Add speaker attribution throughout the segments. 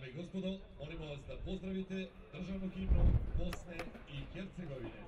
Speaker 1: Дами и господо, молимо вас да поздравите државно гимно Босне и Херцеговине.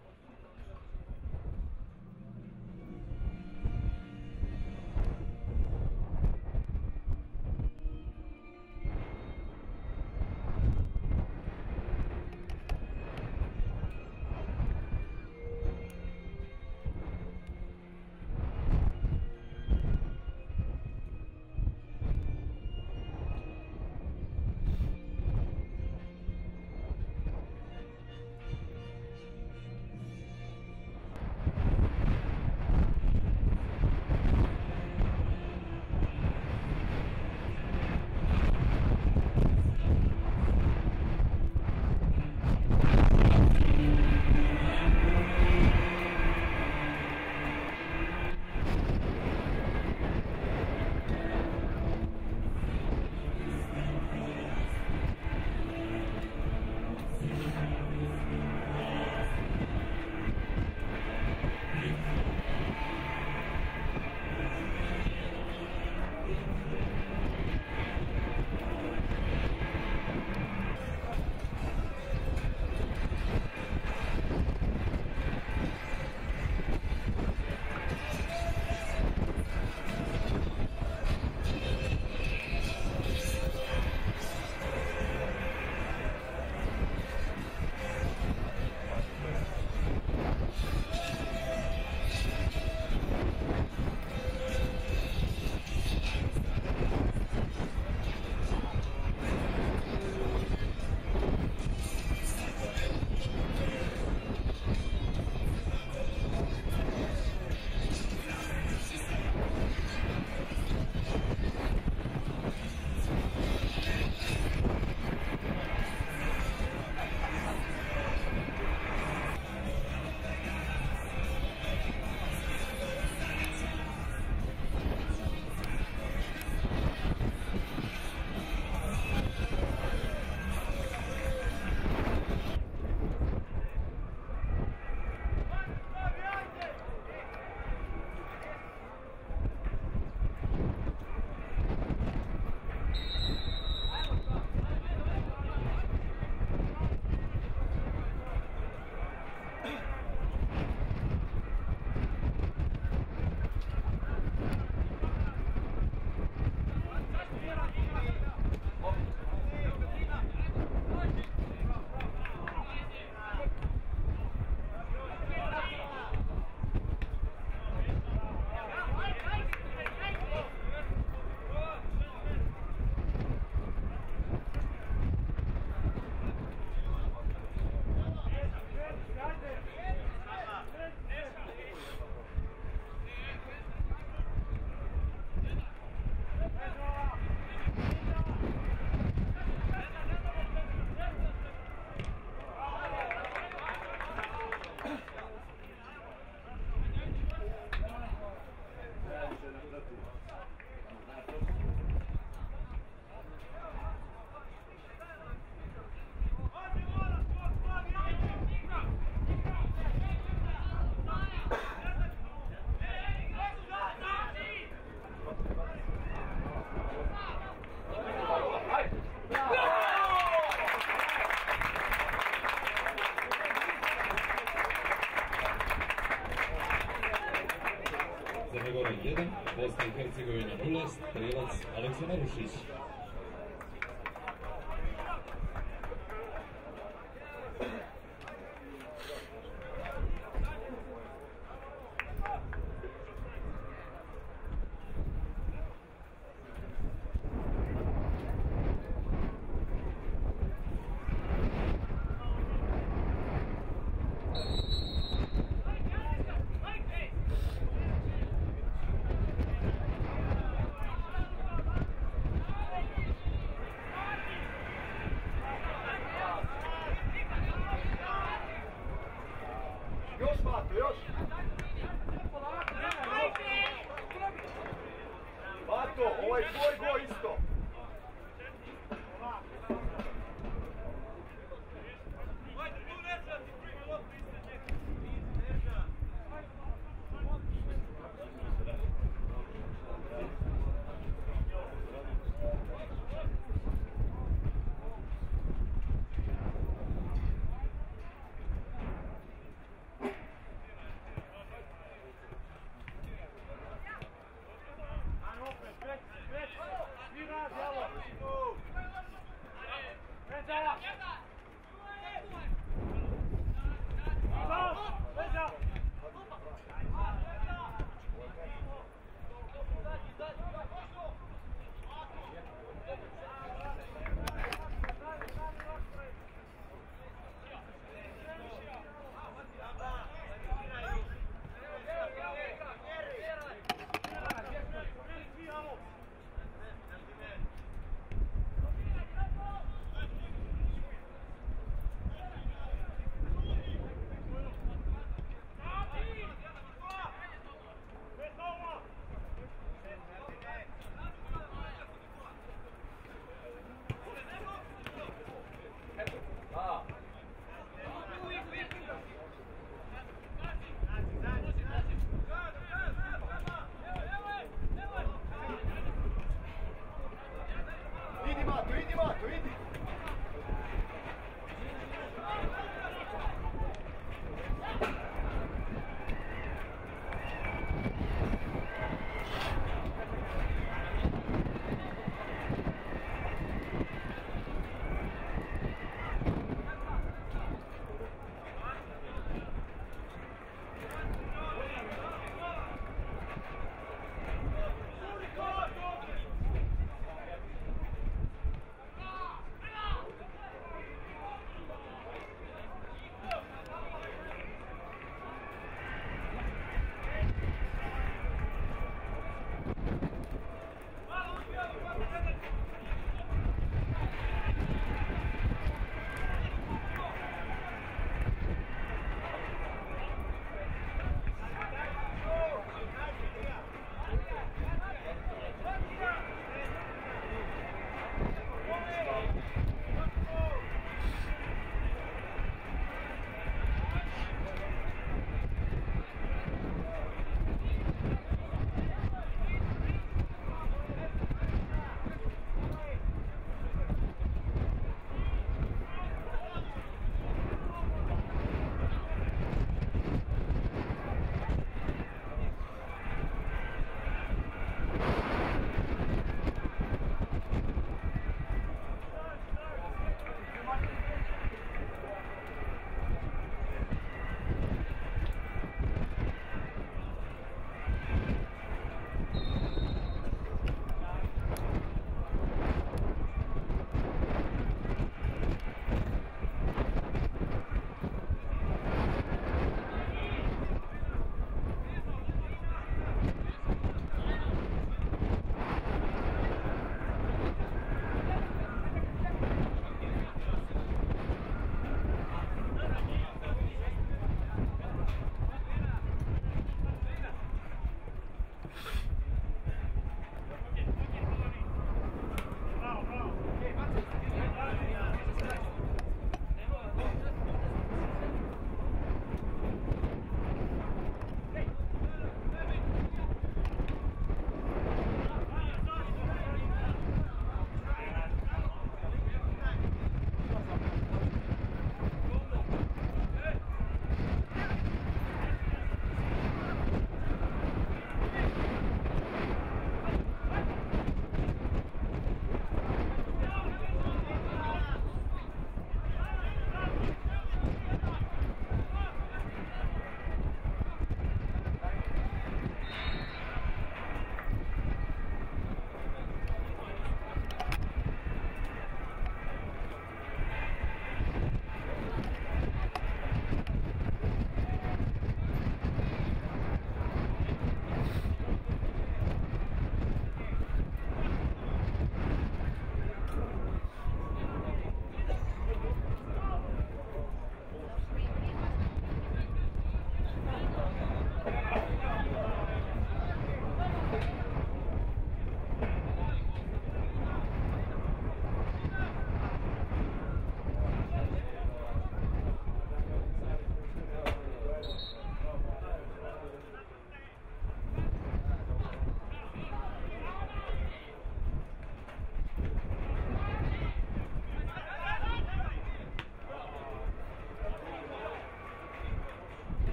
Speaker 1: 1, Bosna i Hercegovina 0, strelac Aleksa Marušić.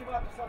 Speaker 1: motivar, pessoal.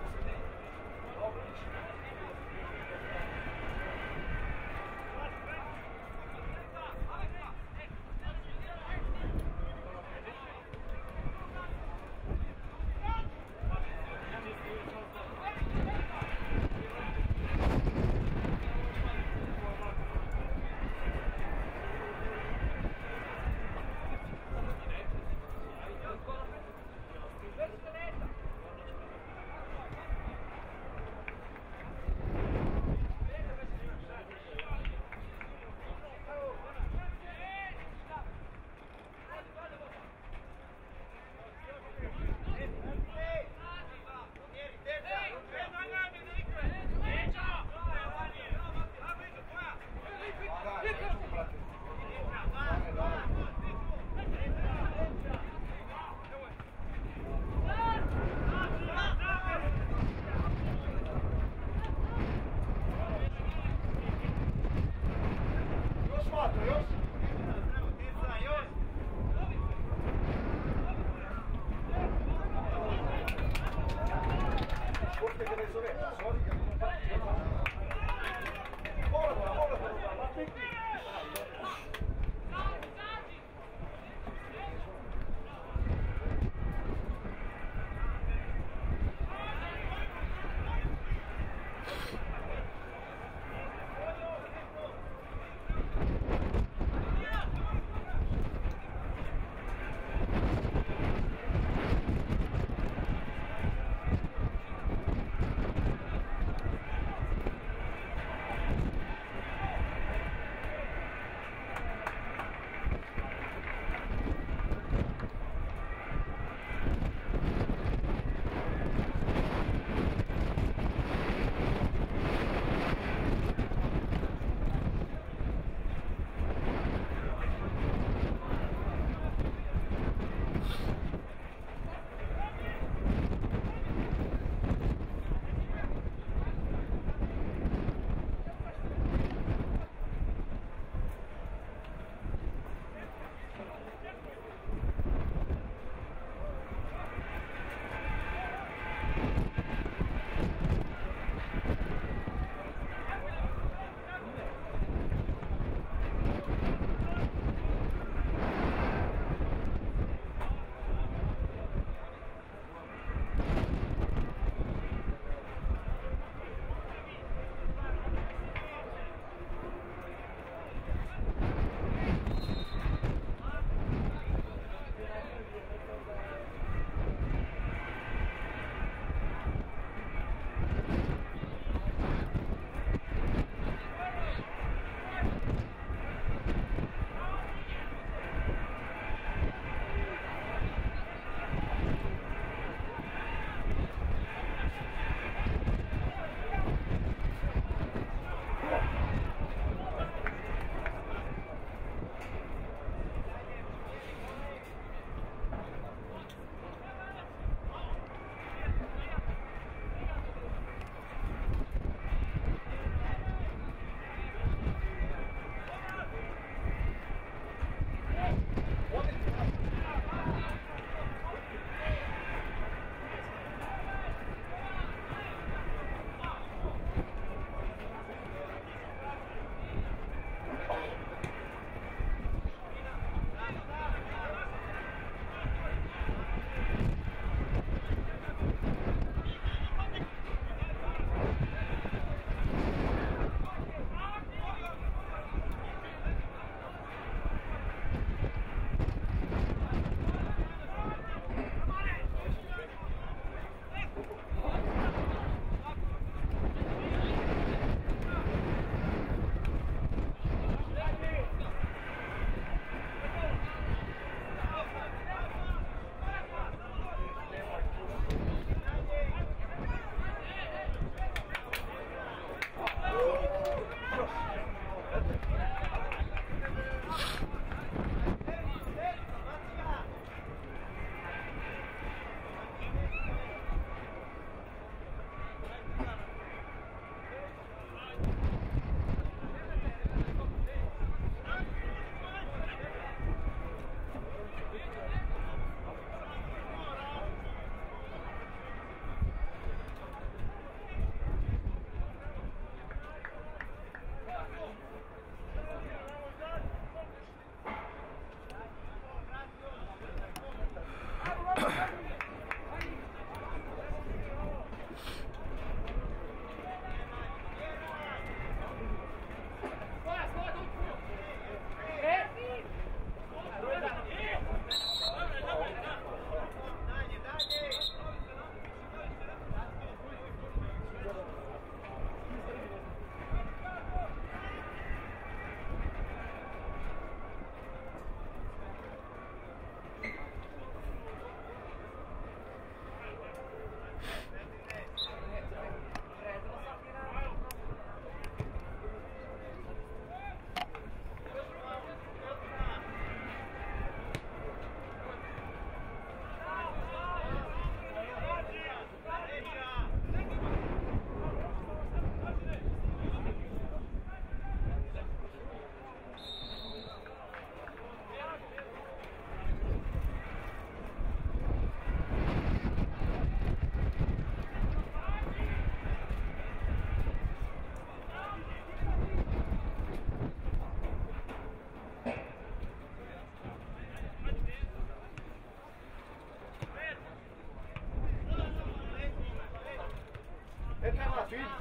Speaker 1: feet.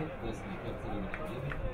Speaker 1: hit this and it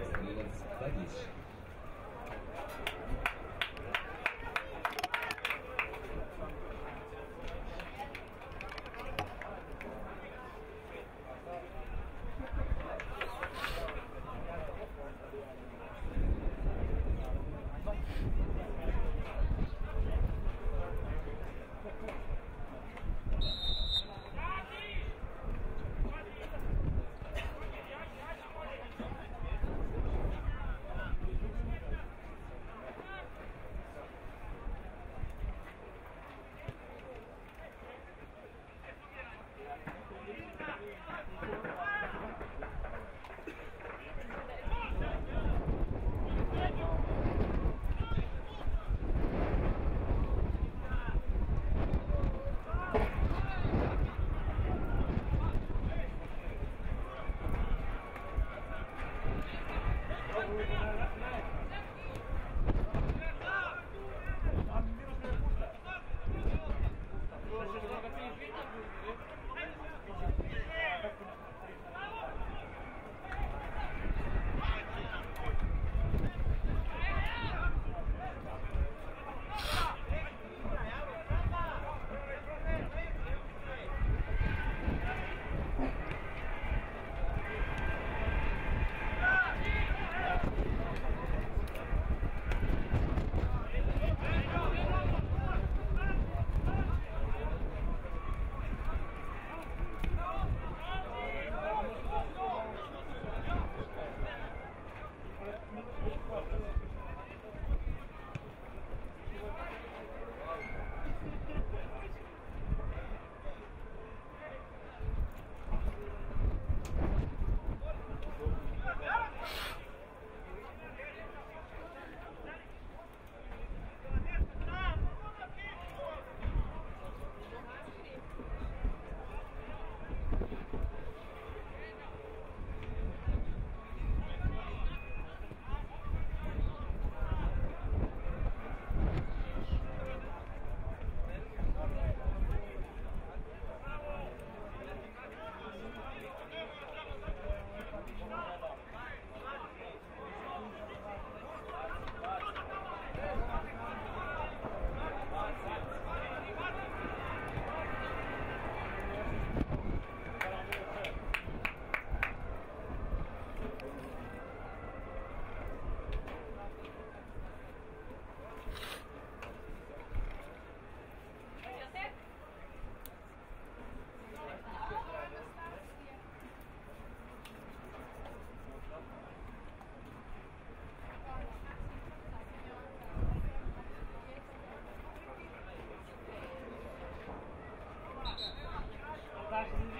Speaker 1: Gracias.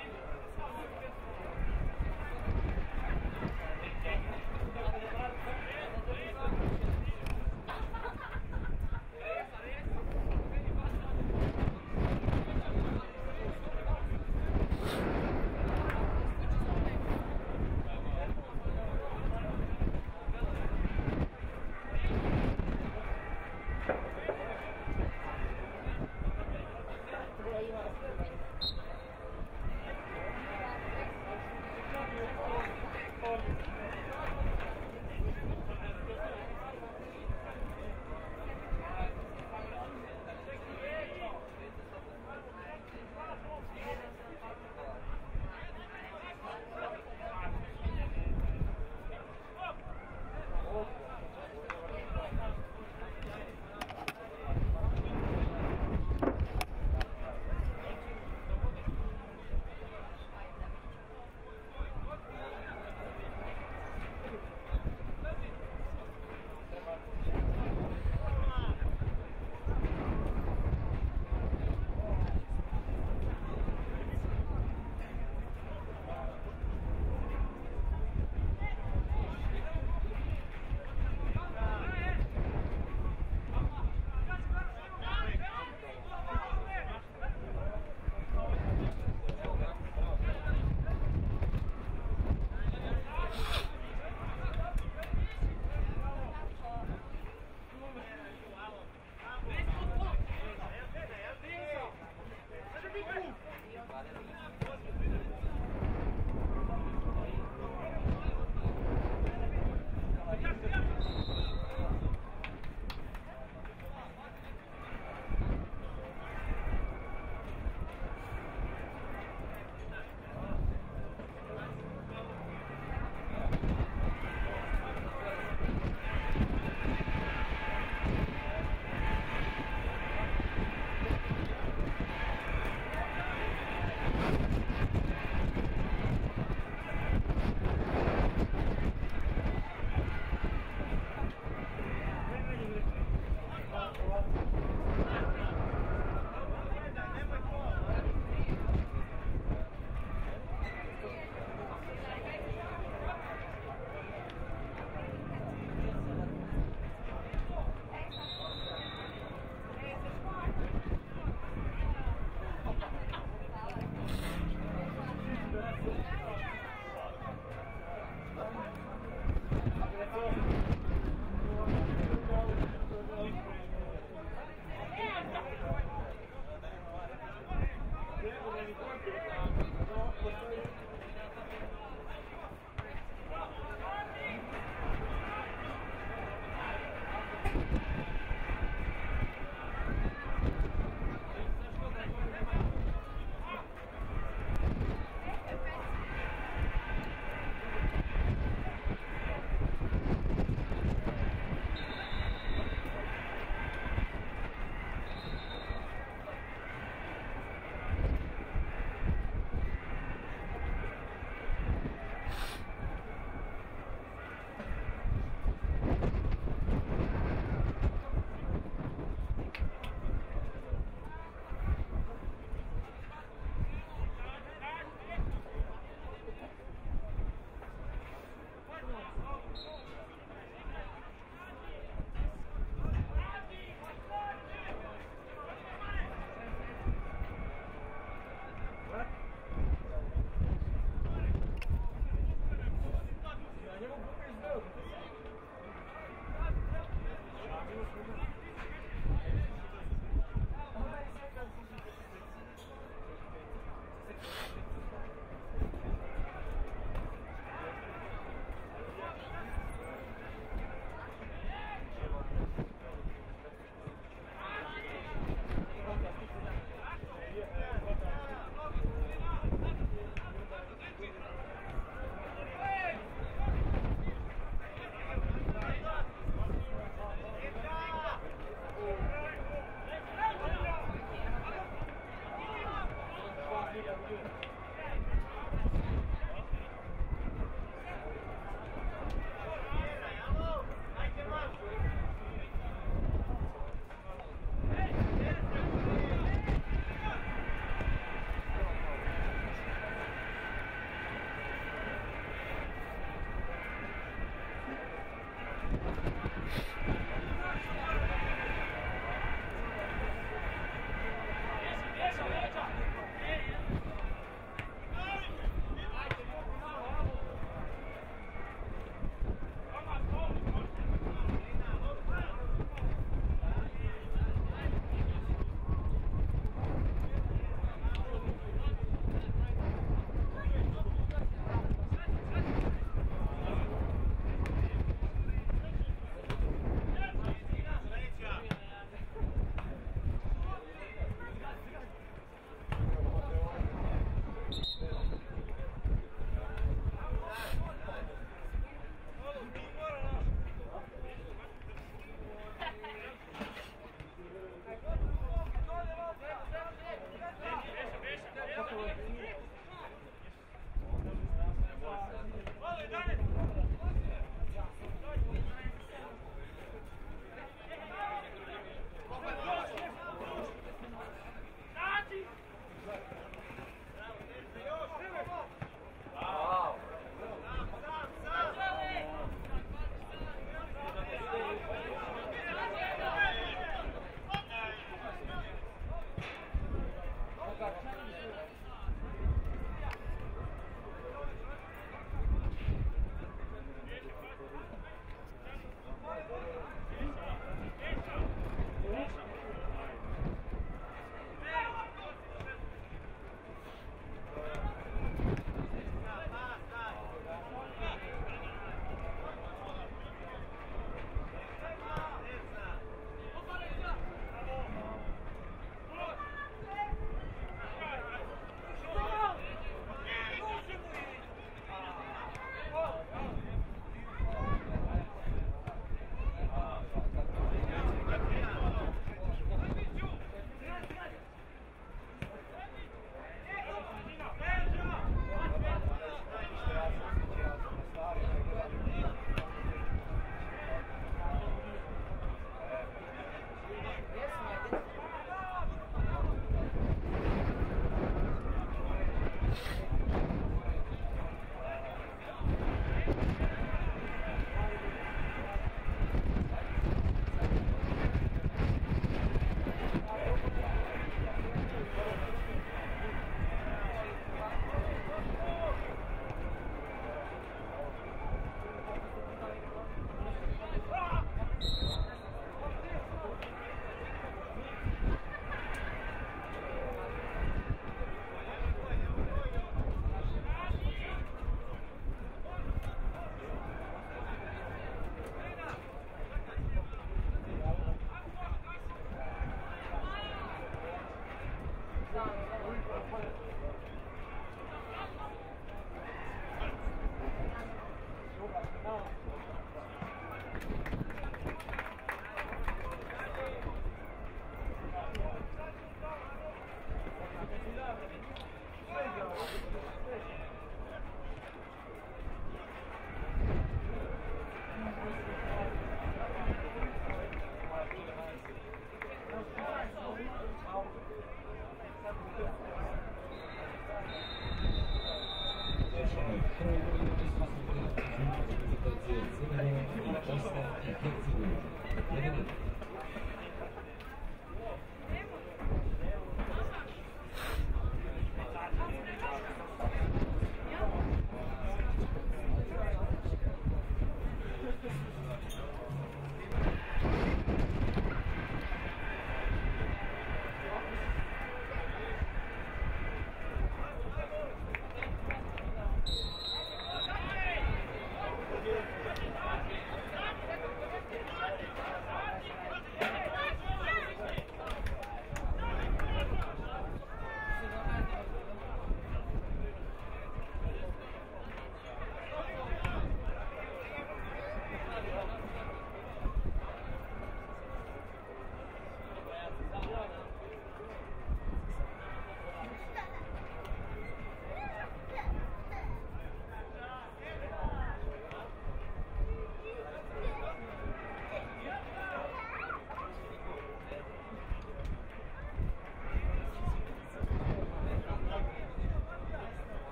Speaker 1: Thank you.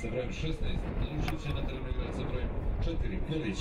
Speaker 1: sa 16 i Užiće na terenu igrač brojem 4 Milić.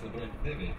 Speaker 1: sobre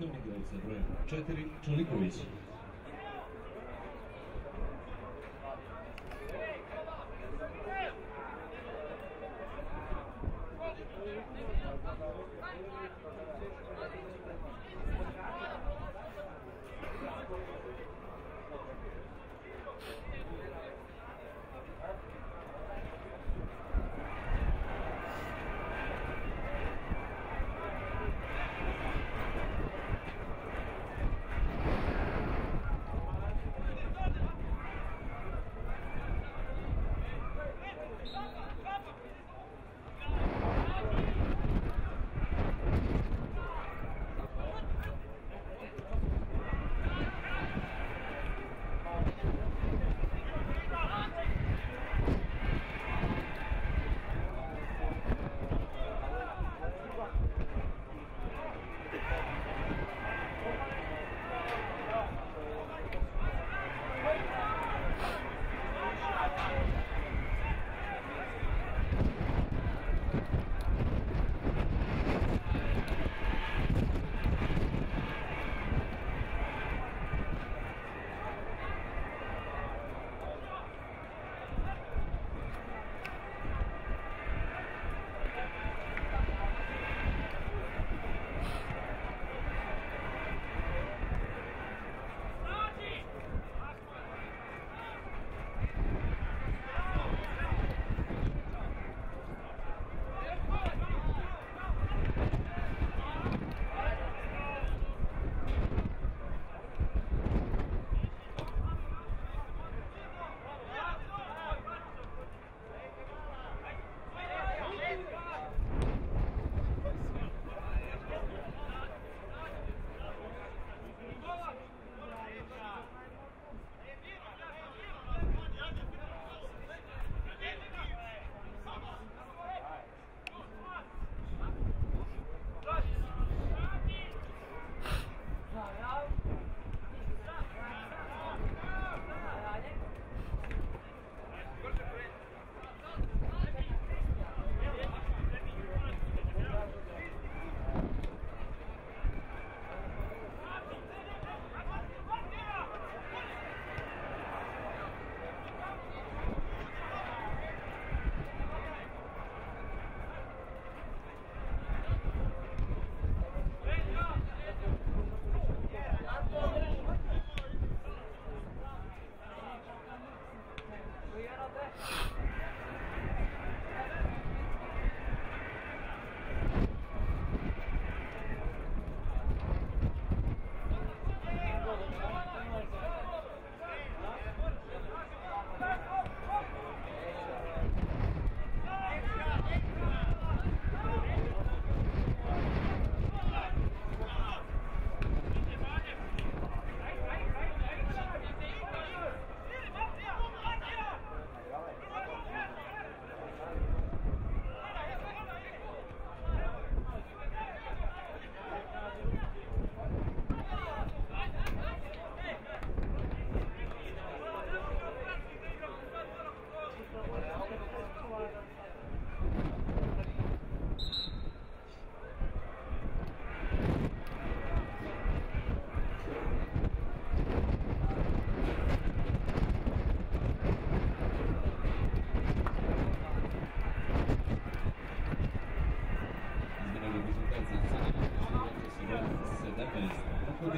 Speaker 1: Četiri, igralica broja 4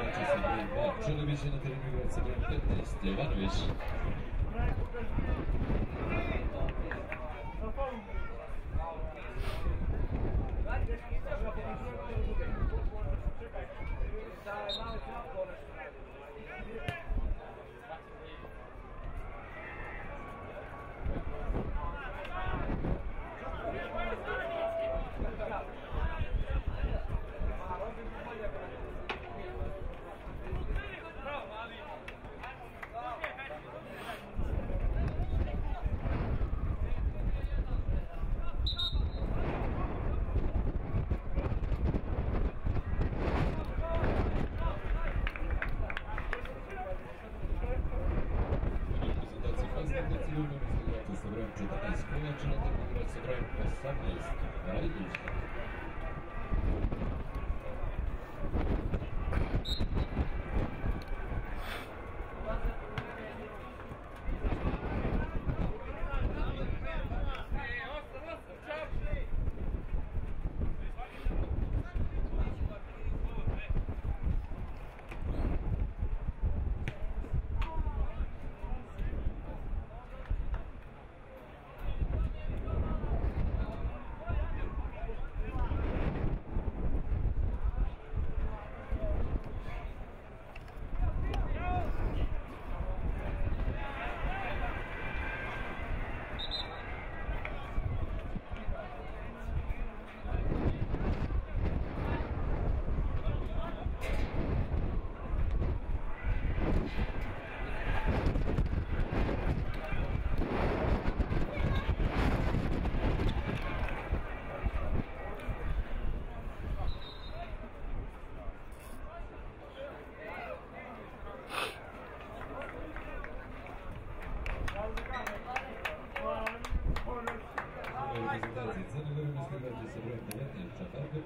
Speaker 1: acest eveniment. Je ne vais chez la télévision, c'est bien peut-être des vanouiches.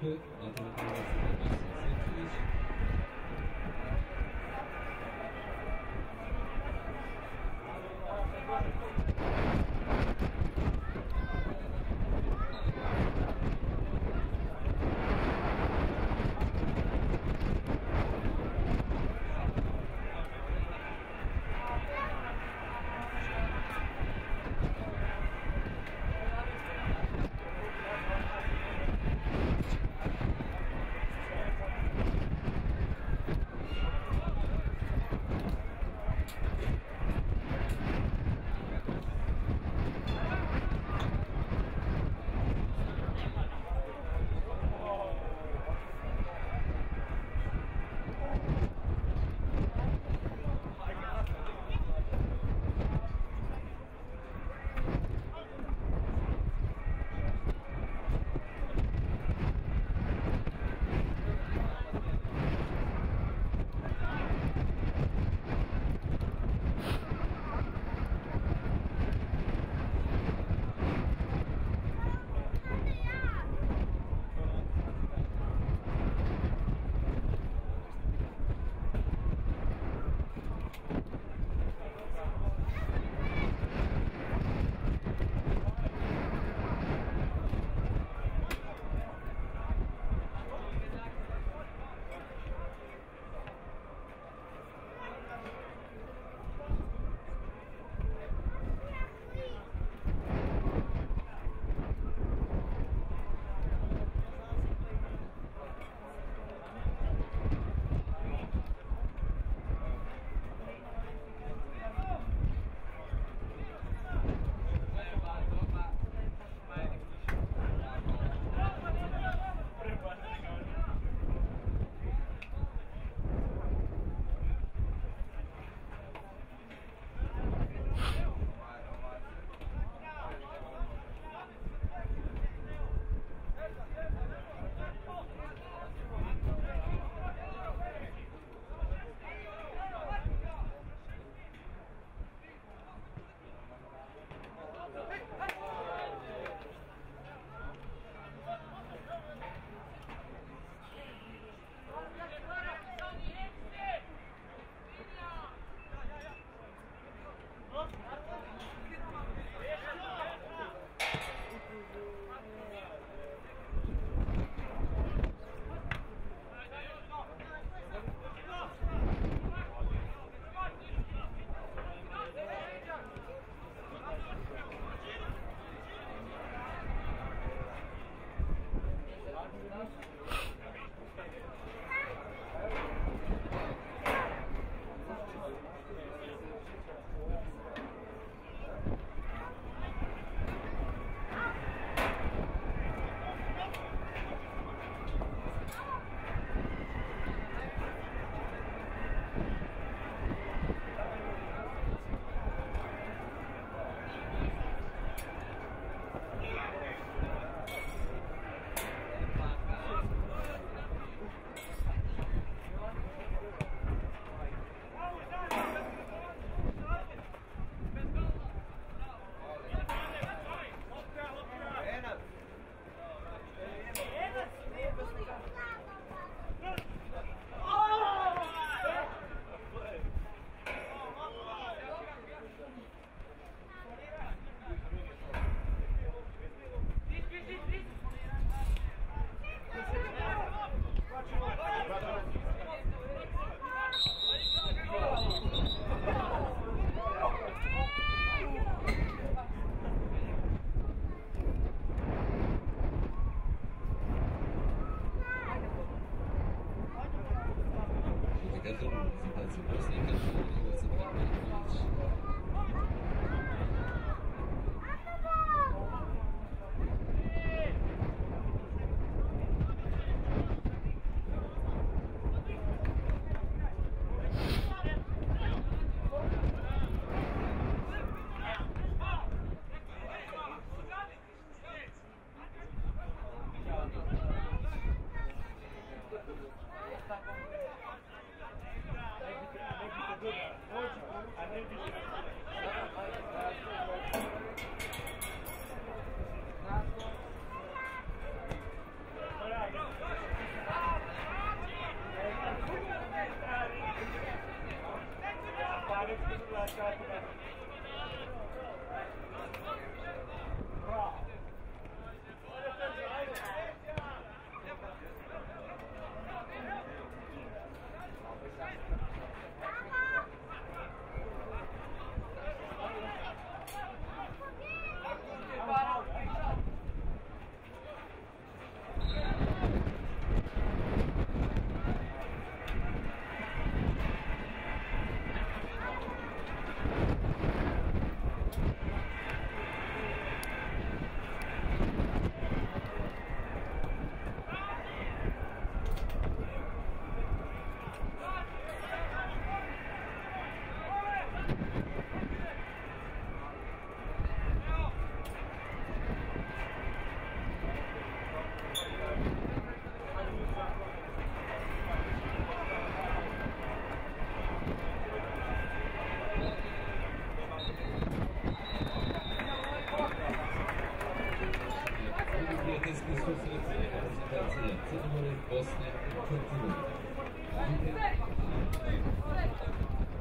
Speaker 1: to do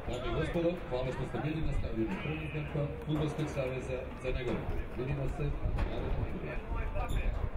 Speaker 1: Dragi gospodo, hvala što ste bili nastavili na prvom tempu Futbolskog saveza Crne Gore. Vidimo se narednog